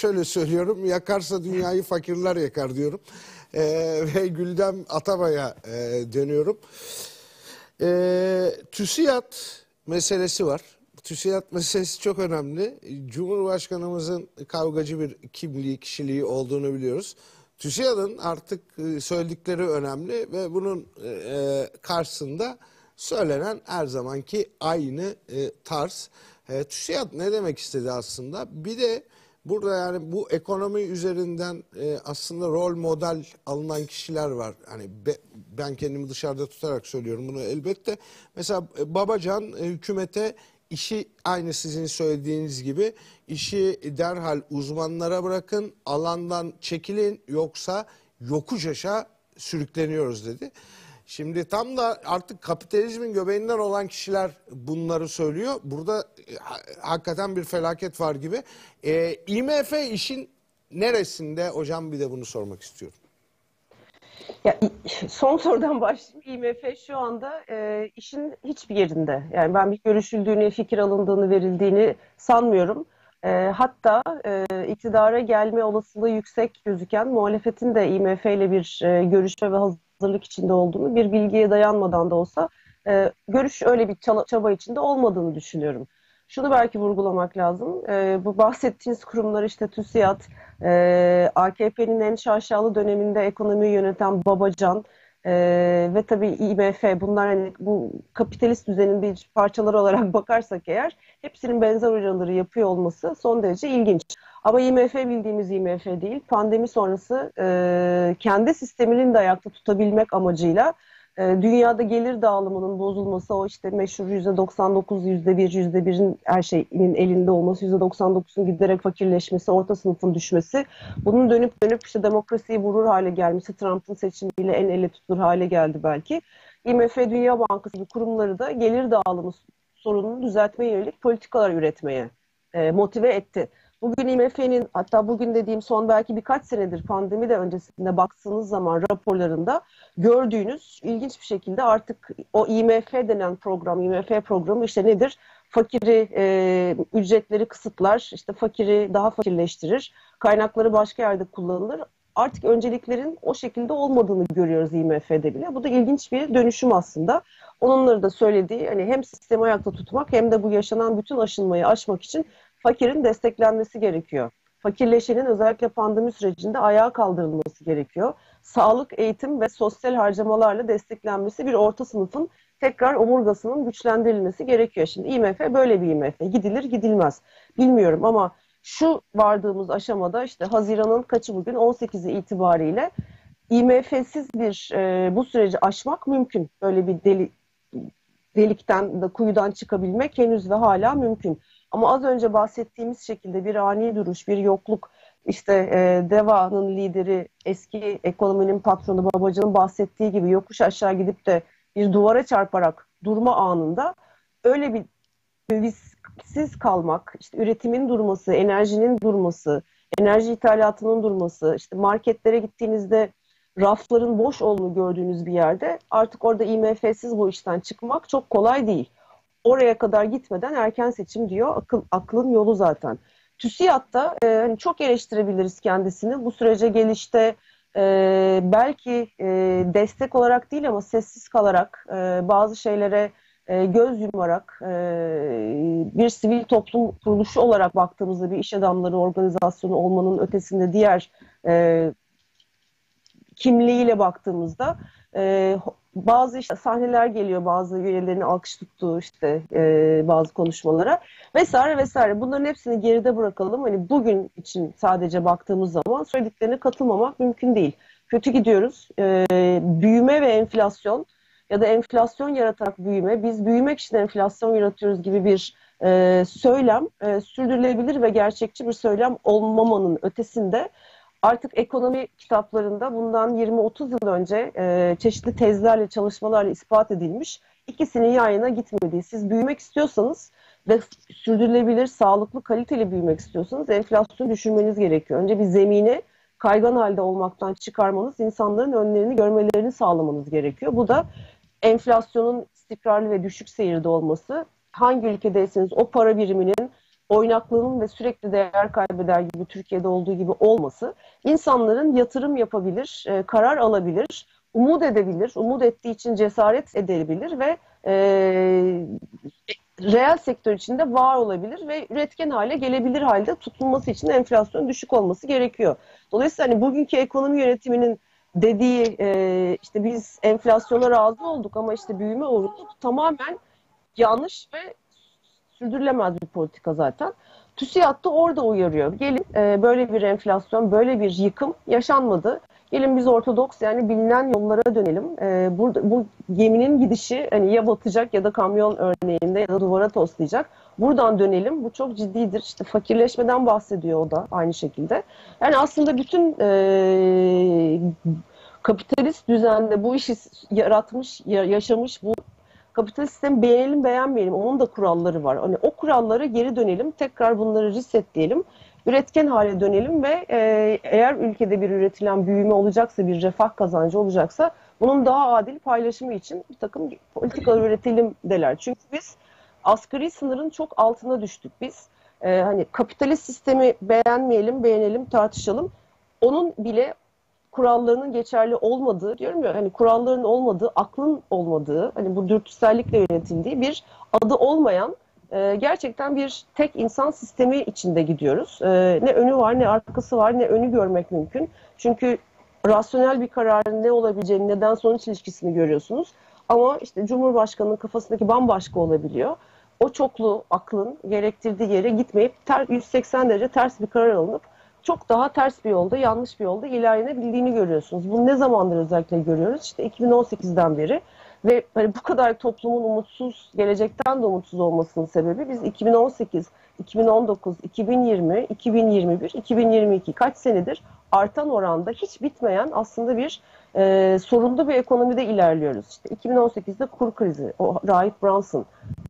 şöyle söylüyorum. Yakarsa dünyayı fakirler yakar diyorum. E, ve Güldem Atabay'a e, dönüyorum. E, TÜSİAD meselesi var. TÜSİAD meselesi çok önemli. Cumhurbaşkanımızın kavgacı bir kimliği, kişiliği olduğunu biliyoruz. TÜSİAD'ın artık e, söyledikleri önemli ve bunun e, karşısında söylenen her zamanki aynı e, tarz. E, TÜSİAD ne demek istedi aslında? Bir de burada yani bu ekonomi üzerinden e, aslında rol model alınan kişiler var. Hani be, ben kendimi dışarıda tutarak söylüyorum bunu elbette. Mesela e, Babacan e, hükümete işi aynı sizin söylediğiniz gibi işi derhal uzmanlara bırakın, alandan çekilin yoksa yokuş aşağı sürükleniyoruz dedi. Şimdi tam da artık kapitalizmin göbeğinden olan kişiler bunları söylüyor. Burada e, hakikaten bir felaket var gibi. E, IMF işin neresinde hocam bir de bunu sormak istiyorum. Ya, son sorudan başlayayım. IMF şu anda e, işin hiçbir yerinde. Yani ben bir görüşüldüğünü, fikir alındığını, verildiğini sanmıyorum. E, hatta e, iktidara gelme olasılığı yüksek gözüken muhalefetin de IMF ile bir e, görüşme ve hazırlık içinde olduğunu bir bilgiye dayanmadan da olsa e, görüş öyle bir çaba içinde olmadığını düşünüyorum. Şunu belki vurgulamak lazım. E, bu bahsettiğiniz kurumlar işte TÜSİAD, e, AKP'nin en şaşalı döneminde ekonomiyi yöneten Babacan e, ve tabii IMF bunlar hani bu kapitalist düzenin bir parçaları olarak bakarsak eğer hepsinin benzer uyarıları yapıyor olması son derece ilginç. Ama IMF bildiğimiz IMF değil. Pandemi sonrası e, kendi sisteminin de ayakta tutabilmek amacıyla e, dünyada gelir dağılımının bozulması, o işte meşhur %99, %1, %1'in her şeyin elinde olması, %99'un giderek fakirleşmesi, orta sınıfın düşmesi, bunun dönüp dönüp işte demokrasiyi vurur hale gelmesi, Trump'ın seçimiyle en ele tutulur hale geldi belki. IMF, Dünya Bankası gibi kurumları da gelir dağılımı sorununu düzeltmeye yönelik politikalar üretmeye e, motive etti. Bugün IMF'nin hatta bugün dediğim son belki birkaç senedir pandemi de öncesinde baktığınız zaman raporlarında gördüğünüz ilginç bir şekilde artık o IMF denen program, IMF programı işte nedir? Fakiri e, ücretleri kısıtlar, işte fakiri daha fakirleştirir, kaynakları başka yerde kullanılır. Artık önceliklerin o şekilde olmadığını görüyoruz IMF'de bile. Bu da ilginç bir dönüşüm aslında. Onunları da söylediği hani hem sistemi ayakta tutmak hem de bu yaşanan bütün aşınmayı aşmak için fakirin desteklenmesi gerekiyor. Fakirleşenin özellikle pandemi sürecinde ayağa kaldırılması gerekiyor. Sağlık, eğitim ve sosyal harcamalarla desteklenmesi bir orta sınıfın tekrar omurgasının güçlendirilmesi gerekiyor. Şimdi IMF böyle bir IMF. Gidilir gidilmez. Bilmiyorum ama şu vardığımız aşamada işte Haziran'ın kaçı bugün 18'i itibariyle IMF'siz bir e, bu süreci aşmak mümkün. Böyle bir deli, delikten de kuyudan çıkabilmek henüz ve hala mümkün. Ama az önce bahsettiğimiz şekilde bir ani duruş, bir yokluk, işte e, DEVA'nın lideri, eski ekonominin patronu Babacan'ın bahsettiği gibi yokuş aşağı gidip de bir duvara çarparak durma anında öyle bir dövizsiz kalmak, işte üretimin durması, enerjinin durması, enerji ithalatının durması, işte marketlere gittiğinizde rafların boş olduğunu gördüğünüz bir yerde artık orada IMF'siz bu işten çıkmak çok kolay değil oraya kadar gitmeden erken seçim diyor. Akıl, aklın yolu zaten. TÜSİAD'da e, hani çok eleştirebiliriz kendisini. Bu sürece gelişte e, belki e, destek olarak değil ama sessiz kalarak e, bazı şeylere e, göz yumarak e, bir sivil toplum kuruluşu olarak baktığımızda bir iş adamları organizasyonu olmanın ötesinde diğer e, kimliğiyle baktığımızda e, bazı işte sahneler geliyor bazı üyelerin alkış tuttuğu işte e, bazı konuşmalara vesaire vesaire. Bunların hepsini geride bırakalım. Hani bugün için sadece baktığımız zaman söylediklerine katılmamak mümkün değil. Kötü gidiyoruz. E, büyüme ve enflasyon ya da enflasyon yaratarak büyüme, biz büyümek için enflasyon yaratıyoruz gibi bir e, söylem e, sürdürülebilir ve gerçekçi bir söylem olmamanın ötesinde artık ekonomi kitaplarında bundan 20-30 yıl önce e, çeşitli tezlerle, çalışmalarla ispat edilmiş. İkisinin yayına gitmediği. Siz büyümek istiyorsanız ve sürdürülebilir, sağlıklı, kaliteli büyümek istiyorsanız enflasyonu düşürmeniz gerekiyor. Önce bir zemini kaygan halde olmaktan çıkarmanız, insanların önlerini görmelerini sağlamanız gerekiyor. Bu da enflasyonun istikrarlı ve düşük seyirde olması. Hangi ülkedeyseniz o para biriminin oynaklığının ve sürekli değer kaybeder gibi Türkiye'de olduğu gibi olması insanların yatırım yapabilir, e, karar alabilir, umut edebilir, umut ettiği için cesaret edebilir ve e, reel sektör içinde var olabilir ve üretken hale gelebilir halde tutulması için enflasyon düşük olması gerekiyor. Dolayısıyla hani bugünkü ekonomi yönetiminin dediği e, işte biz enflasyona razı olduk ama işte büyüme uğradık tamamen yanlış ve sürdürülemez bir politika zaten. TÜSİAD da orada uyarıyor. Gelin e, böyle bir enflasyon, böyle bir yıkım yaşanmadı. Gelin biz ortodoks yani bilinen yollara dönelim. E, burada bu geminin gidişi hani ya batacak ya da kamyon örneğinde ya da duvara toslayacak. Buradan dönelim. Bu çok ciddidir. İşte fakirleşmeden bahsediyor o da aynı şekilde. Yani aslında bütün e, kapitalist düzende bu işi yaratmış, yaşamış bu kapitalist sistemi beğenelim beğenmeyelim onun da kuralları var. Hani o kurallara geri dönelim, tekrar bunları resetleyelim, üretken hale dönelim ve e, eğer ülkede bir üretilen büyüme olacaksa, bir refah kazancı olacaksa bunun daha adil paylaşımı için bir takım politikalar üretelim deler. Çünkü biz asgari sınırın çok altına düştük biz. E, hani kapitalist sistemi beğenmeyelim, beğenelim, tartışalım. Onun bile kurallarının geçerli olmadığı diyorum ya hani kuralların olmadığı, aklın olmadığı, hani bu dürtüsellikle yönetildiği bir adı olmayan e, gerçekten bir tek insan sistemi içinde gidiyoruz. E, ne önü var ne arkası var ne önü görmek mümkün. Çünkü rasyonel bir kararın ne olabileceğini, neden sonuç ilişkisini görüyorsunuz. Ama işte Cumhurbaşkanı'nın kafasındaki bambaşka olabiliyor. O çoklu aklın gerektirdiği yere gitmeyip ter, 180 derece ters bir karar alınıp çok daha ters bir yolda, yanlış bir yolda ilerlenebildiğini görüyorsunuz. Bunu ne zamandır özellikle görüyoruz? İşte 2018'den beri ve hani bu kadar toplumun umutsuz, gelecekten de umutsuz olmasının sebebi biz 2018, 2019, 2020, 2021, 2022 kaç senedir artan oranda hiç bitmeyen aslında bir e, sorunlu bir ekonomide ilerliyoruz. İşte 2018'de kur krizi, o Rahip Brunson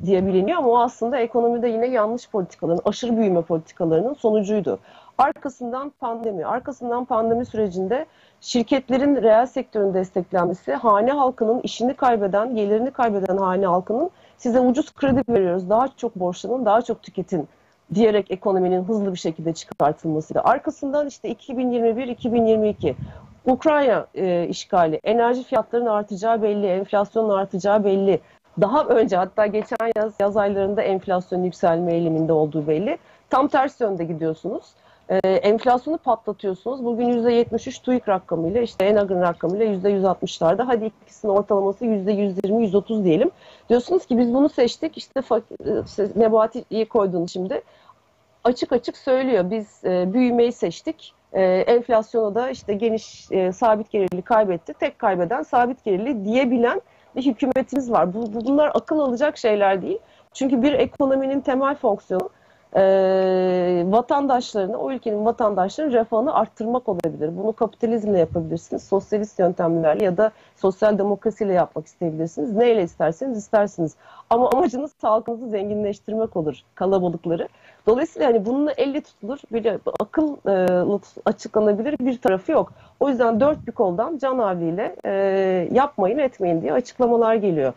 diye biliniyor ama o aslında ekonomide yine yanlış politikaların, aşırı büyüme politikalarının sonucuydu. Arkasından pandemi, arkasından pandemi sürecinde şirketlerin reel sektörün desteklenmesi, hane halkının işini kaybeden, gelirini kaybeden hane halkının size ucuz kredi veriyoruz, daha çok borçlanın, daha çok tüketin diyerek ekonominin hızlı bir şekilde çıkartılmasıydı. Arkasından işte 2021-2022 Ukrayna e, işgali, enerji fiyatlarının artacağı belli, enflasyonun artacağı belli. Daha önce hatta geçen yaz yaz aylarında enflasyon yükselme eğiliminde olduğu belli. Tam ters yönde gidiyorsunuz. E, enflasyonu patlatıyorsunuz. Bugün %73 TÜİK rakamıyla işte Enag'ın rakamıyla %160'larda. Hadi ikisinin ortalaması %120-130 diyelim. Diyorsunuz ki biz bunu seçtik. İşte e, Nebati'yi koydunuz şimdi. Açık açık söylüyor. Biz e, büyümeyi seçtik. E, enflasyonu da işte geniş e, sabit gelirli kaybetti. Tek kaybeden sabit gelirli diyebilen bir hükümetimiz var. Bu, bunlar akıl alacak şeyler değil. Çünkü bir ekonominin temel fonksiyonu e, vatandaşlarını, o ülkenin vatandaşlarının refahını arttırmak olabilir. Bunu kapitalizmle yapabilirsiniz, sosyalist yöntemlerle ya da sosyal demokrasiyle yapmak isteyebilirsiniz. Neyle isterseniz istersiniz. Ama amacınız halkınızı zenginleştirmek olur, kalabalıkları. Dolayısıyla hani bununla elle tutulur, bir akılla açıklanabilir bir tarafı yok. O yüzden dört bir koldan can havliyle e, yapmayın etmeyin diye açıklamalar geliyor.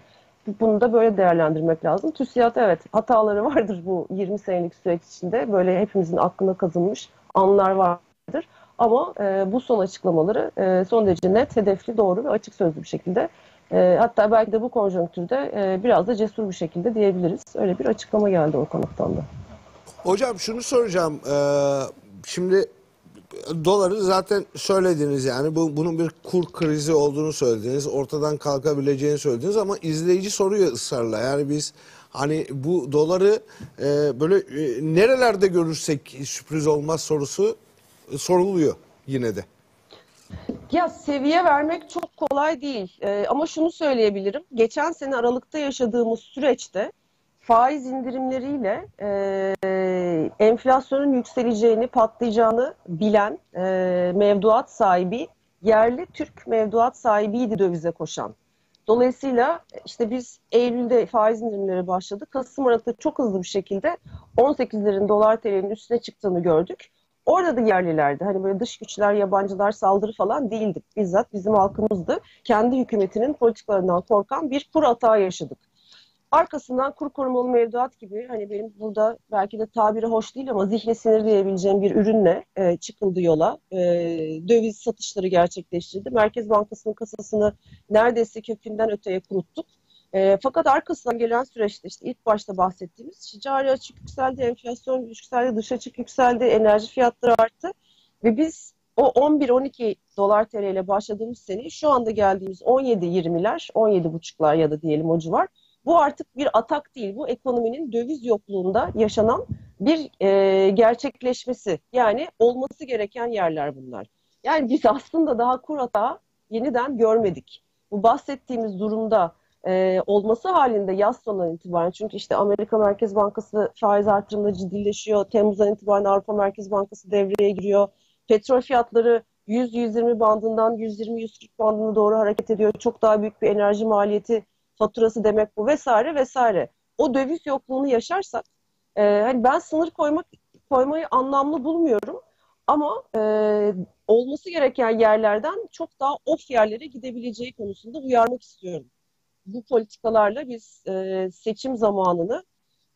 Bunu da böyle değerlendirmek lazım. TÜSİAD evet hataları vardır bu 20 senelik süreç içinde. Böyle hepimizin aklına kazınmış anlar vardır. Ama e, bu son açıklamaları e, son derece net, hedefli, doğru ve açık sözlü bir şekilde e, hatta belki de bu konjonktürde e, biraz da cesur bir şekilde diyebiliriz. Öyle bir açıklama geldi o kanattan da. Hocam şunu soracağım. Ee, şimdi doları zaten söylediniz yani bu, bunun bir kur krizi olduğunu söylediniz. Ortadan kalkabileceğini söylediniz ama izleyici soruyor ısrarla. Yani biz hani bu doları e, böyle e, nerelerde görürsek sürpriz olmaz sorusu e, soruluyor yine de. Ya seviye vermek çok kolay değil. Ee, ama şunu söyleyebilirim. Geçen sene Aralık'ta yaşadığımız süreçte faiz indirimleriyle e, enflasyonun yükseleceğini, patlayacağını bilen e, mevduat sahibi yerli Türk mevduat sahibiydi dövize koşan. Dolayısıyla işte biz Eylül'de faiz indirimleri başladı. Kasım Aralık'ta çok hızlı bir şekilde 18'lerin dolar TL'nin üstüne çıktığını gördük. Orada da yerlilerdi. Hani böyle dış güçler, yabancılar saldırı falan değildi. Bizzat bizim halkımızdı. Kendi hükümetinin politikalarından korkan bir kur hata yaşadık. Arkasından kur korumalı mevduat gibi hani benim burada belki de tabiri hoş değil ama zihni sinir diyebileceğim bir ürünle e, çıkıldı yola. E, döviz satışları gerçekleştirildi. Merkez Bankası'nın kasasını neredeyse kökünden öteye kuruttuk. E, fakat arkasından gelen süreçte işte ilk başta bahsettiğimiz cari açık yükseldi, enflasyon yükseldi, dış açık yükseldi, enerji fiyatları arttı. Ve biz o 11-12 dolar TL ile başladığımız seneyi şu anda geldiğimiz 17-20'ler, 17,5'lar ya da diyelim o civar bu artık bir atak değil. Bu ekonominin döviz yokluğunda yaşanan bir e, gerçekleşmesi. Yani olması gereken yerler bunlar. Yani biz aslında daha kur atağı yeniden görmedik. Bu bahsettiğimiz durumda e, olması halinde yaz sonundan itibaren çünkü işte Amerika Merkez Bankası faiz artırımında ciddileşiyor. Temmuz'dan itibaren Avrupa Merkez Bankası devreye giriyor. Petrol fiyatları 100-120 bandından 120-140 bandına doğru hareket ediyor. Çok daha büyük bir enerji maliyeti faturası demek bu vesaire vesaire. O döviz yokluğunu yaşarsak e, hani ben sınır koymak koymayı anlamlı bulmuyorum ama e, olması gereken yerlerden çok daha off yerlere gidebileceği konusunda uyarmak istiyorum. Bu politikalarla biz e, seçim zamanını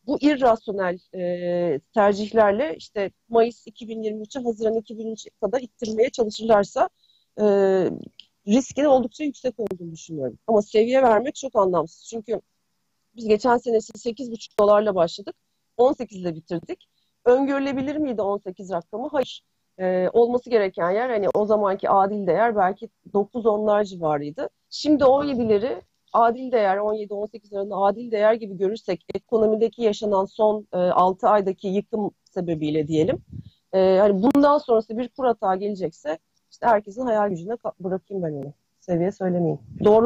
bu irrasyonel e, tercihlerle işte Mayıs 2023'e Haziran 2023'e kadar ittirmeye çalışırlarsa e, riskin oldukça yüksek olduğunu düşünüyorum. Ama seviye vermek çok anlamsız. Çünkü biz geçen senesi 8,5 dolarla başladık. 18 ile bitirdik. Öngörülebilir miydi 18 rakamı? Hayır. Ee, olması gereken yer hani o zamanki adil değer belki 9-10'lar civarıydı. Şimdi 17'leri adil değer 17-18 arasında adil değer gibi görürsek ekonomideki yaşanan son e, 6 aydaki yıkım sebebiyle diyelim. E, hani bundan sonrası bir kur hata gelecekse işte herkesin hayal gücüne bırakayım ben onu. Seviye söylemeyeyim. Doğru